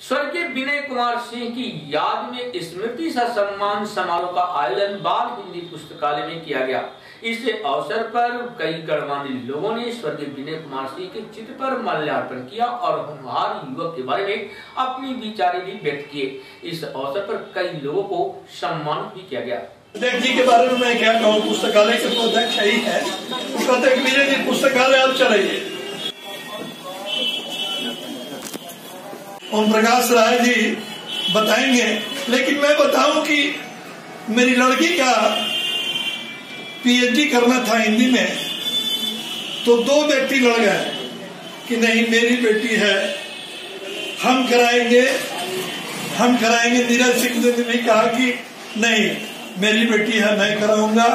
स्वर्गीय विनय कुमार सिंह की याद में स्मृति सा सम्मान समारोह का आयोजन बाल हिंदी पुस्तकालय में किया गया। इस अवसर पर कई गणमान्य लोगों ने स्वर्गीय विनय कुमार सिंह के चित्र पर माल्यार्पण किया और होनहार युवक के बारे में अपनी विचारे भी व्यक्त किए। इस अवसर पर कई लोगों को सम्मानित भी किया गया। जी के बारे में मैं क्या कहूँ? पुस्तकालय के तो अध्यक्ष ही है हैं। पुस्तकालय आप चलाइए। ओम प्रकाश राय जी बताएँगे। लेकिन मैं बताऊँ कि मेरी लड़की का पीएचडी करना था हिंदी में तो दो व्यक्ति लड़ गए कि नहीं, मेरी बेटी है। हम कराएँगे हम कराएँगे। नीरज सिंह ने भी कहा कि नहीं, मेरी बेटी है, मैं कराऊँगा।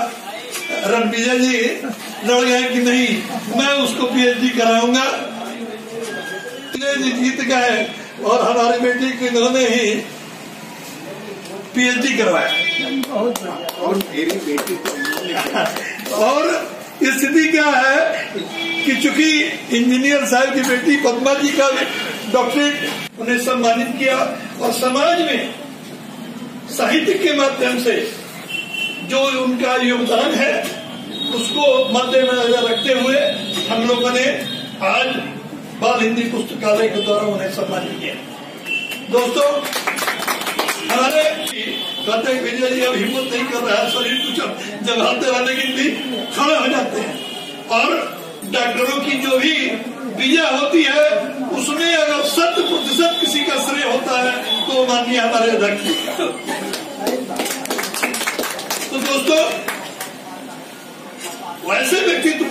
रणविजय जी लड़ गए कि नहीं, मैं उसको पीएचडी कराऊँगा। जीत गए। और हमारी बेटी को इन्होंने ही पीएचडी करवाया। और मेरी बेटी और स्थिति क्या है कि चूँकि इंजीनियर साहब की बेटी पद्मा जी का डॉक्टरेट उन्हें सम्मानित किया और समाज में साहित्य के माध्यम से जो उनका योगदान है उसको मद्देनजर रखते हुए हम लोगों ने आज बाल हिंदी पुस्तकालय के द्वारा उन्हें सम्मानित किया। दोस्तों, हमारे कहते विजय जी अब हिम्मत नहीं कर रहा है, शरीर कुछ जब हाथते वाले गिनती खड़े हो जाते हैं। और डॉक्टरों की जो भी विजय होती है, उसमें अगर शत प्रतिशत किसी का श्रेय होता है तो माननीय हमारे अध्यक्ष तो दोस्तों, वैसे व्यक्तित्व